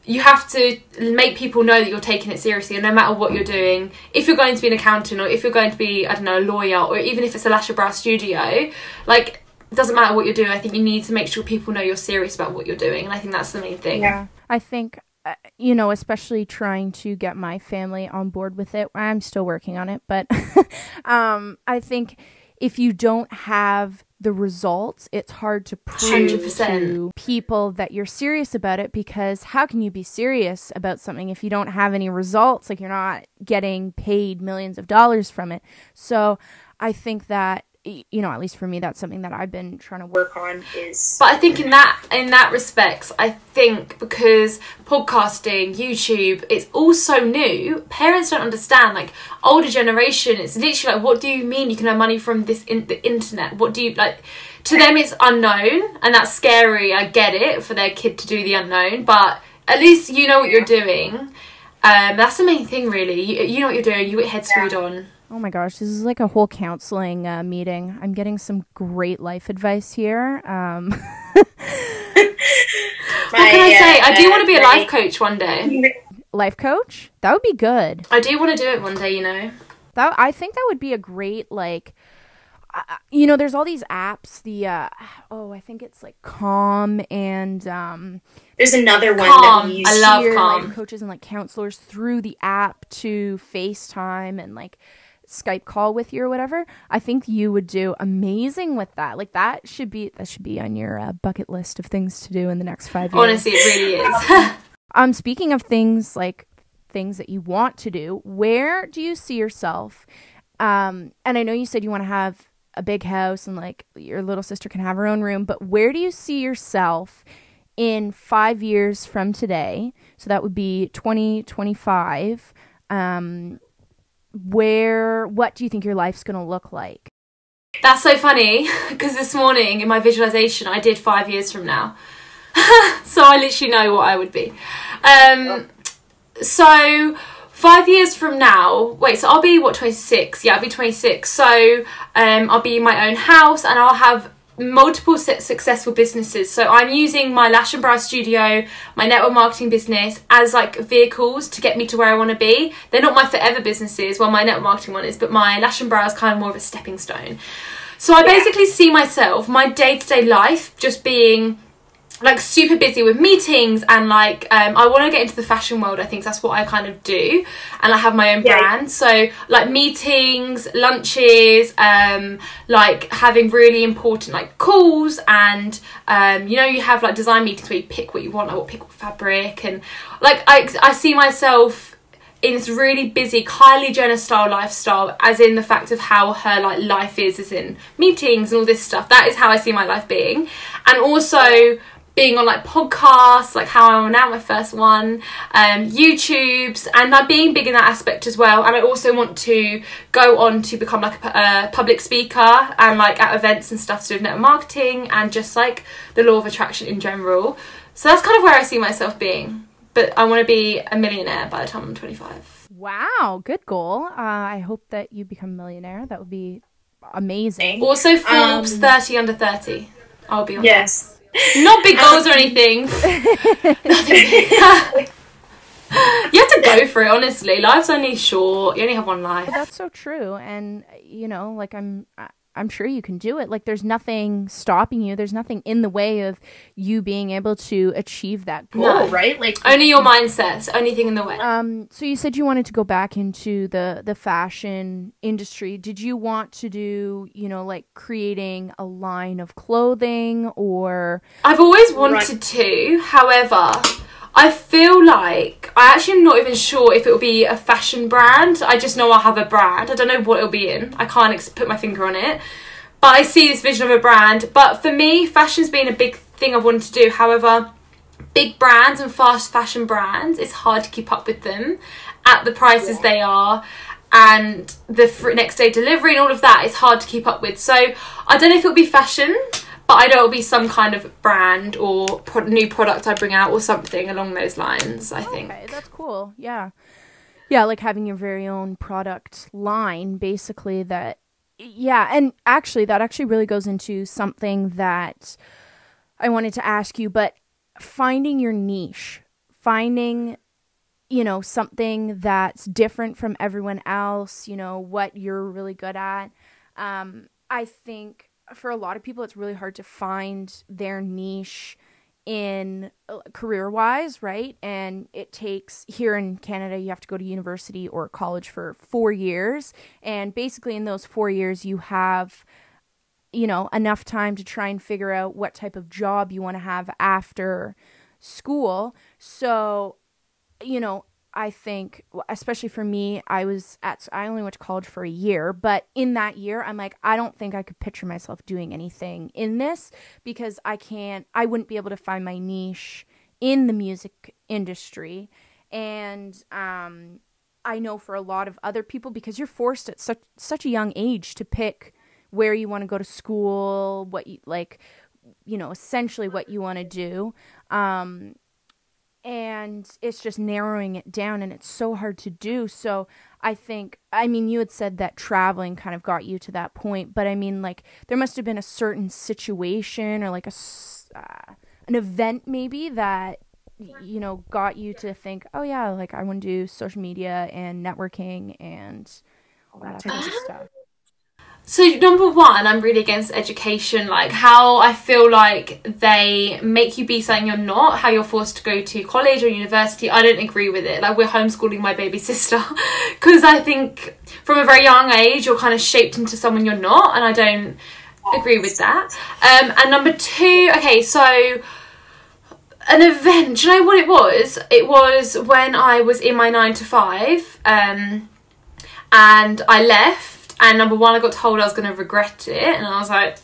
you have to make people know that you're taking it seriously and no matter what you're doing if you're going to be an accountant or if you're going to be i don't know a lawyer or even if it's a lash brow studio like it doesn't matter what you're doing i think you need to make sure people know you're serious about what you're doing and i think that's the main thing Yeah. I think, uh, you know, especially trying to get my family on board with it. I'm still working on it, but um, I think if you don't have the results, it's hard to prove 100%. to people that you're serious about it because how can you be serious about something if you don't have any results? Like you're not getting paid millions of dollars from it. So I think that, y- you know, at least for me, that's something that I've been trying to work on is but i think in that in that respects i think because podcasting youtube it's all so new parents don't understand like older generation it's literally like what do you mean you can earn money from this in the internet? What do you like to them it's unknown and that's scary i get it for their kid to do the unknown but at least you know what you're doing. Um, that's the main thing really. You, you know what you're doing you get head screwed on Oh my gosh, this is like a whole counseling uh, meeting. I'm getting some great life advice here. Um, what can i say i do want to be a life coach one day life coach? That would be good. i do want to do it one day you know That I think that would be a great like uh, you know, there's all these apps, the uh oh, I think it's like Calm and um There's another one Calm. that we use. I love hear Calm. life coaches and like counselors through the app to FaceTime and like Skype call with you or whatever. I think you would do amazing with that. Like that should be that should be on your uh, bucket list of things to do in the next 5 years. honestly it really is Um, speaking of things like things that you want to do, where do you see yourself? Um, and I know you said you want to have a big house and like your little sister can have her own room, but where do you see yourself in five years from today? So that would be 2025. Um, where, what do you think your life's going to look like? That's so funny because this morning in my visualization I did five years from now. so I literally know what I would be. Um, so five years from now, wait, so I'll be what, 26? Yeah, I'll be 26. So um, I'll be in my own house and I'll have multiple successful businesses. So I'm using my lash and brow studio, my network marketing business as like vehicles to get me to where I want to be. They're not my forever businesses, well my network marketing one is, but my lash and brow is kind of more of a stepping stone. So I basically see myself, my day-to-day life just being like super busy with meetings and like um, I want to get into the fashion world. I think that's what I kind of do, and I have my own Yeah. brand. So like meetings, lunches, um, like having really important like calls, and um, you know you have like design meetings where you pick what you want, like what pick what fabric, and like I I see myself in this really busy Kylie Jenner style lifestyle, as in the fact of how her like life is, as in meetings and all this stuff. That is how I see my life being, and also being on like podcasts, like how I'm now, my first one, um, YouTube's, and I'm being big in that aspect as well. And I also want to go on to become like a, pu- a public speaker and like at events and stuff to do with network marketing and just like the law of attraction in general. So that's kind of where I see myself being. But I want to be a millionaire by the time I'm 25. Wow, good goal. Uh, I hope that you become a millionaire. That would be amazing. Also, Forbes Um, 30 under 30. I'll be on. Yes. Not big goals or anything. Nothing. you have to go for it, honestly. Life's only short. You only have one life. That's so true, and you know, like I'm, I- I'm sure you can do it. Like there's nothing stopping you. There's nothing in the way of you being able to achieve that goal. No. Right? Like Only your mindset's anything in the way. Um, so you said you wanted to go back into the the fashion industry. Did you want to do, you know, like creating a line of clothing or I've always wanted Right. to, however, I feel like I actually am not even sure if it will be a fashion brand. I just know I'll have a brand. I don't know what it'll be in. I can't ex- put my finger on it. But I see this vision of a brand. But for me, fashion's been a big thing I've wanted to do. However, big brands and fast fashion brands, it's hard to keep up with them at the prices they are. And the next day delivery and all of that is hard to keep up with. So I don't know if it'll be fashion, but I know it'll be some kind of brand or pro- new product I bring out or something along those lines. I think. Okay, that's cool. Yeah. Yeah, like having your very own product line basically that yeah, and actually that actually really goes into something that I wanted to ask you, but finding your niche, finding you know something that's different from everyone else, you know, what you're really good at. Um I think for a lot of people it's really hard to find their niche in uh, career wise, right? And it takes here in Canada, you have to go to university or college for four years. And basically, in those four years, you have, you know, enough time to try and figure out what type of job you want to have after school. So, you know, I think, especially for me, I was at, I only went to college for a year, but in that year, I'm like, I don't think I could picture myself doing anything in this because I can't, I wouldn't be able to find my niche in the music industry. And, um, I know for a lot of other people because you're forced at such such a young age to pick where you want to go to school, what you like, you know, essentially what you want to do. Um, and it's just narrowing it down and it's so hard to do. So i think i mean you had said that traveling kind of got you to that point but i mean like there must have been a certain situation or like a uh, an event maybe that you know got you to think oh yeah like i want to do social media and networking and all that type of stuff So number one, I'm really against education. Like how I feel like they make you be something you're not. How you're forced to go to college or university. I don't agree with it. Like we're homeschooling my baby sister because I think from a very young age you're kind of shaped into someone you're not, and I don't agree with that. Um, and number two, okay, so an event. Do you know what it was? It was when I was in my nine to five, um, and I left. And number one, I got told I was going to regret it, and I was like,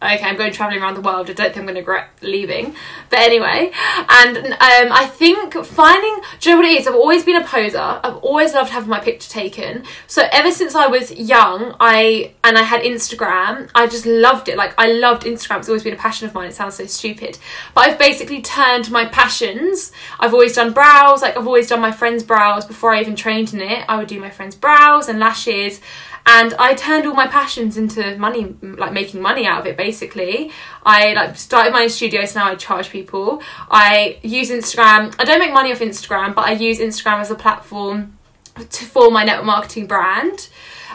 okay, I'm going traveling around the world. I don't think I'm going to regret leaving. But anyway, and um, I think finding, do you know what it is? I've always been a poser. I've always loved having my picture taken. So ever since I was young, I and I had Instagram. I just loved it. Like I loved Instagram. It's always been a passion of mine. It sounds so stupid, but I've basically turned my passions. I've always done brows. Like I've always done my friends' brows before I even trained in it. I would do my friends' brows and lashes and I turned all my passions into money, like making money out of it. Basically, I like started my own studio, so now I charge people. I use Instagram. I don't make money off Instagram, but I use Instagram as a platform to for my network marketing brand.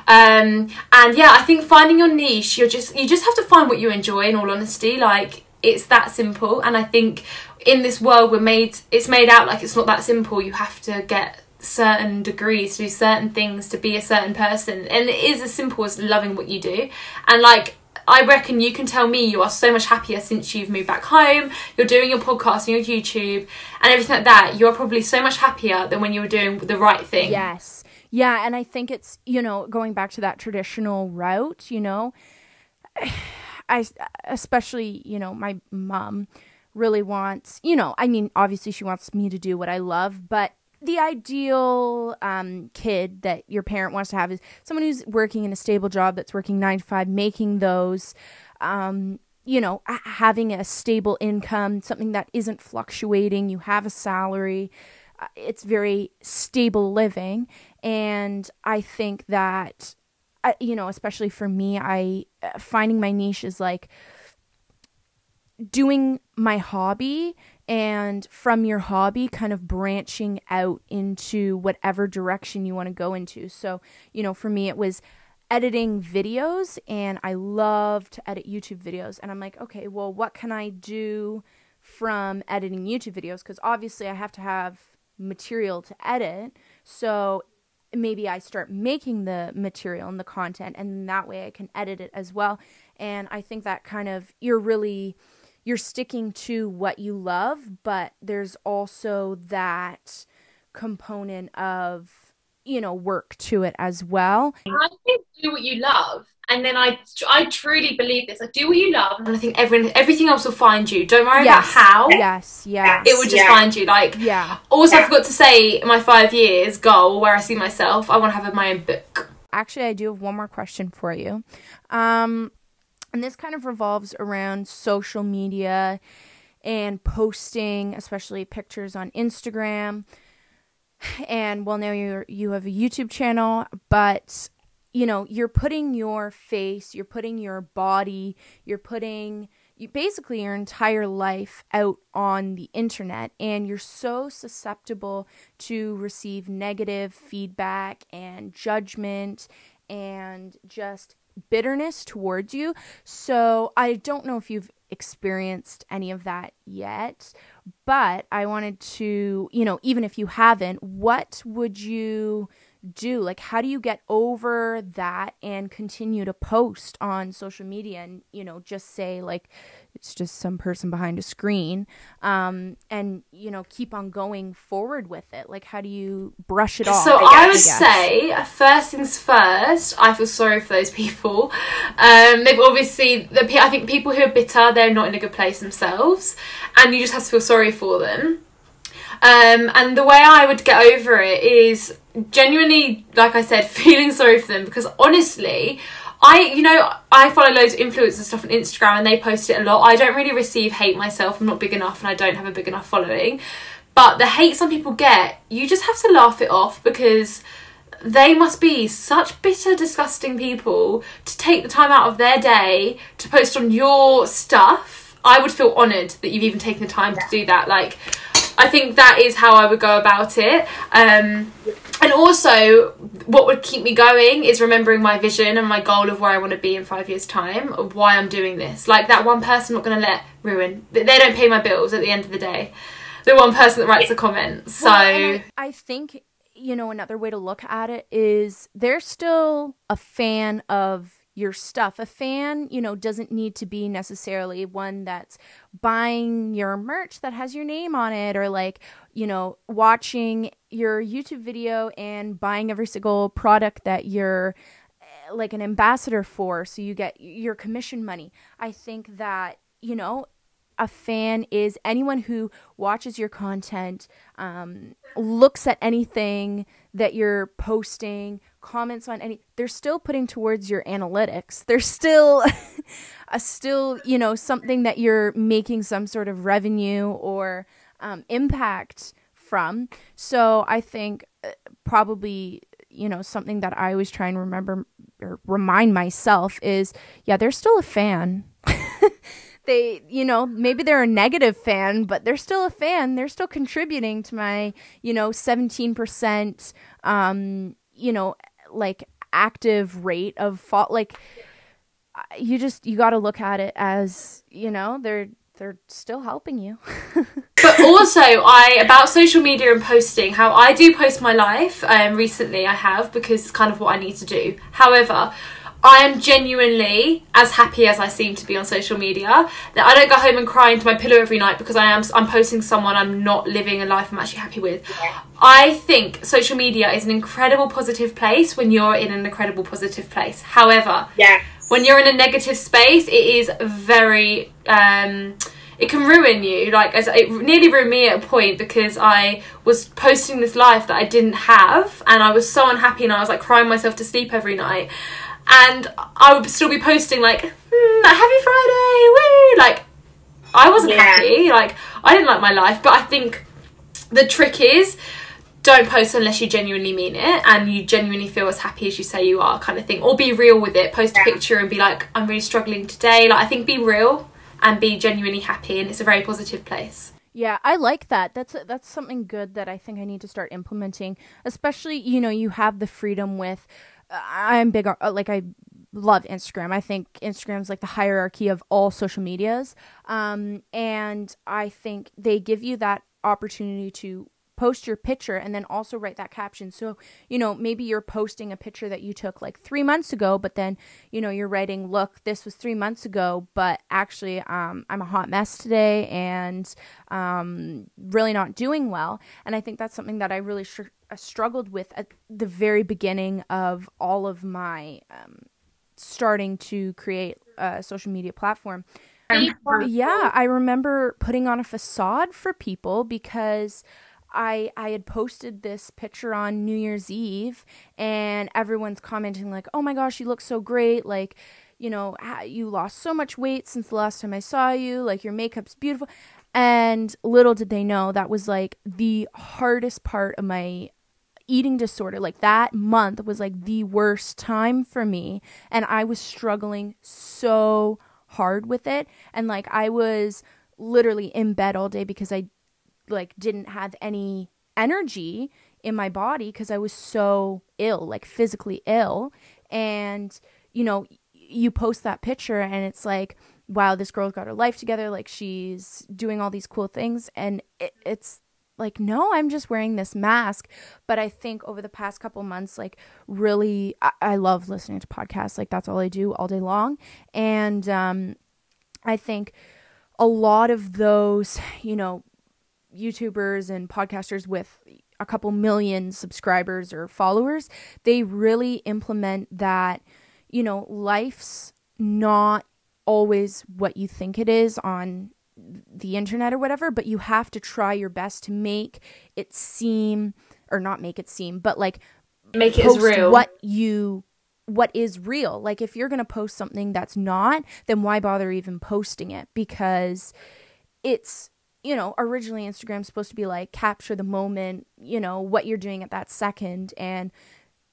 Um, and yeah, I think finding your niche, you're just you just have to find what you enjoy. In all honesty, like it's that simple and i think in this world we're made it's made out like it's not that simple you have to get certain degrees to do certain things to be a certain person and it is as simple as loving what you do and like I reckon you can tell me you are so much happier since you've moved back home, you're doing your podcast and your YouTube and everything like that. You're probably so much happier than when you were doing the right thing. Yes. Yeah, and I think it's, you know, going back to that traditional route, you know, I especially, you know, my mom really wants, you know, I mean, obviously she wants me to do what I love, but the ideal um, kid that your parent wants to have is someone who's working in a stable job that's working nine to five, making those, um, you know, having a stable income, something that isn't fluctuating. You have a salary. Uh, it's very stable living. And I think that, uh, you know, especially for me, I uh, finding my niche is like doing my hobby and from your hobby kind of branching out into whatever direction you want to go into. So, you know, for me it was editing videos and I love to edit YouTube videos and I'm like, okay, well, what can I do from editing YouTube videos because obviously I have to have material to edit. So, maybe I start making the material and the content and that way I can edit it as well. And I think that kind of you're really you're sticking to what you love, but there's also that component of you know work to it as well. I think do what you love, and then I I truly believe this. Like do what you love, and I think everyone everything else will find you. Don't worry yes. about how. Yes, yeah. It will just yeah. find you. Like yeah. Also, yeah. I forgot to say my five years goal where I see myself. I want to have my own book. Actually, I do have one more question for you. Um, and this kind of revolves around social media and posting, especially pictures on Instagram. And well, now you you have a YouTube channel, but you know you're putting your face, you're putting your body, you're putting you basically your entire life out on the internet and you're so susceptible to receive negative feedback and judgment and just bitterness towards you. So I don't know if you've experienced any of that yet, but I wanted to, you know, even if you haven't, what would you do? Like, how do you get over that and continue to post on social media and, you know, just say, like, it's just some person behind a screen um, and you know keep on going forward with it. Like how do you brush it off so i, I would say first things first i feel sorry for those people. Um, they've obviously the, i think people who are bitter they're not in a good place themselves and you just have to feel sorry for them. Um, and the way I would get over it is genuinely, like I said, feeling sorry for them because honestly, I, you know, I follow loads of influencers stuff on Instagram and they post it a lot. I don't really receive hate myself. I'm not big enough and I don't have a big enough following. But the hate some people get, you just have to laugh it off because they must be such bitter, disgusting people to take the time out of their day to post on your stuff. I would feel honoured that you've even taken the time to do that. Like, I think that is how I would go about it. Um, and also, what would keep me going is remembering my vision and my goal of where I want to be in five years' time, of why I'm doing this. Like that one person I'm not going to let ruin. They don't pay my bills at the end of the day. The one person that writes a comment. So well, I, I think you know another way to look at it is they're still a fan of your stuff. A fan, you know, doesn't need to be necessarily one that's buying your merch that has your name on it or like, you know, watching your YouTube video and buying every single product that you're eh, like an ambassador for so you get your commission money. I think that, you know, a fan is anyone who watches your content, um, looks at anything that you're posting, comments on any they're still putting towards your analytics. They're still a still you know something that you're making some sort of revenue or um, impact from. So i think uh, probably you know something that i always try and remember or remind myself is yeah they're still a fan they you know maybe they're a negative fan but they're still a fan they're still contributing to my you know 17% um you know like active rate of fault like you just you got to look at it as you know they're they're still helping you. but also, I about social media and posting. How I do post my life. Um, recently, I have because it's kind of what I need to do. However. I am genuinely as happy as I seem to be on social media. That I don't go home and cry into my pillow every night because I am I'm posting someone I'm not living a life I'm actually happy with. Yeah. I think social media is an incredible positive place when you're in an incredible positive place. However, yeah. when you're in a negative space, it is very um, it can ruin you. Like as it nearly ruined me at a point because I was posting this life that I didn't have, and I was so unhappy, and I was like crying myself to sleep every night and I would still be posting like mm, Happy Friday, woo! Like I wasn't yeah. happy. Like I didn't like my life, but I think the trick is don't post unless you genuinely mean it and you genuinely feel as happy as you say you are kind of thing or be real with it post a picture and be like i'm really struggling today like i think be real and be genuinely happy and it's a very positive place yeah, I like that. That's that's something good that I think I need to start implementing. Especially, you know, you have the freedom with I'm big on uh, like I love Instagram. I think Instagram's like the hierarchy of all social medias. Um, and I think they give you that opportunity to post your picture and then also write that caption. So, you know, maybe you're posting a picture that you took like three months ago, but then, you know, you're writing, look, this was three months ago, but actually, um, I'm a hot mess today and um, really not doing well. And I think that's something that I really sh- struggled with at the very beginning of all of my um, starting to create a social media platform. Yeah, I remember putting on a facade for people because I I had posted this picture on New Year's Eve and everyone's commenting like, "Oh my gosh, you look so great." Like, you know, you lost so much weight since the last time I saw you. Like your makeup's beautiful. And little did they know that was like the hardest part of my eating disorder. Like that month was like the worst time for me and I was struggling so hard with it and like I was literally in bed all day because I like didn't have any energy in my body because I was so ill, like physically ill. And, you know, you post that picture and it's like, wow, this girl's got her life together. Like she's doing all these cool things. And it, it's like, no, I'm just wearing this mask. But I think over the past couple months, like, really, I, I love listening to podcasts. Like, that's all I do all day long. And um, I think a lot of those, you know, YouTubers and podcasters with a couple million subscribers or followers, they really implement that, you know, life's not always what you think it is on the internet or whatever, but you have to try your best to make it seem or not make it seem, but like make it as real. What you what is real. Like if you're going to post something that's not, then why bother even posting it because it's you know, originally Instagram's supposed to be like capture the moment, you know, what you're doing at that second and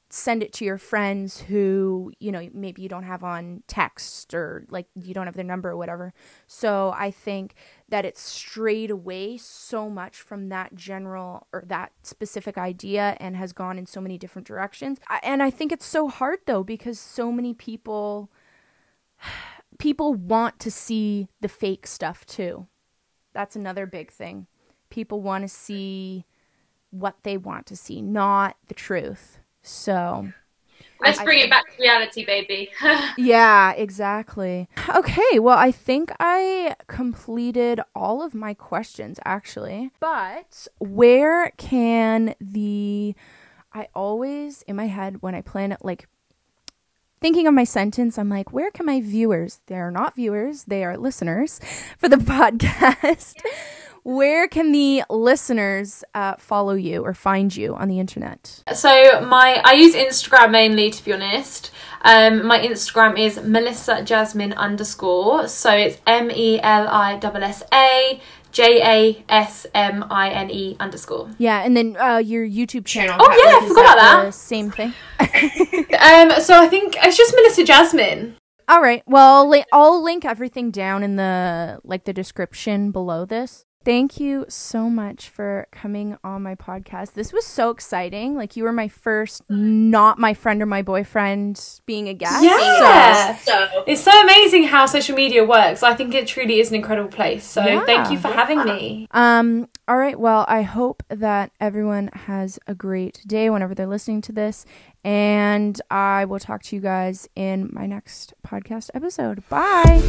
send it to your friends who, you know, maybe you don't have on text or like you don't have their number or whatever. So I think that it's strayed away so much from that general or that specific idea and has gone in so many different directions. And I think it's so hard though because so many people people want to see the fake stuff too that's another big thing. People want to see what they want to see, not the truth. So let's bring it back to reality, baby. yeah, exactly. Okay, well, I think I completed all of my questions actually. But where can the I always in my head when I plan it like thinking of my sentence, I'm like, where can my viewers, they're not viewers, they are listeners for the podcast. where can the listeners uh, follow you or find you on the internet? So my I use Instagram mainly to be honest. Um, my Instagram is Melissa Jasmine underscore. So it's M E L I S S A J A S M I N E underscore. Yeah, and then uh, your YouTube channel. Oh yeah, I forgot about that. Same thing. um, so I think it's just Melissa Jasmine. All right. Well, I'll link everything down in the like the description below this. Thank you so much for coming on my podcast. This was so exciting. Like you were my first, not my friend or my boyfriend, being a guest. Yeah. So It's so amazing how social media works. I think it truly is an incredible place. So Yeah. thank you for having me. Um, all right. Well, I hope that everyone has a great day whenever they're listening to this. And I will talk to you guys in my next podcast episode. Bye.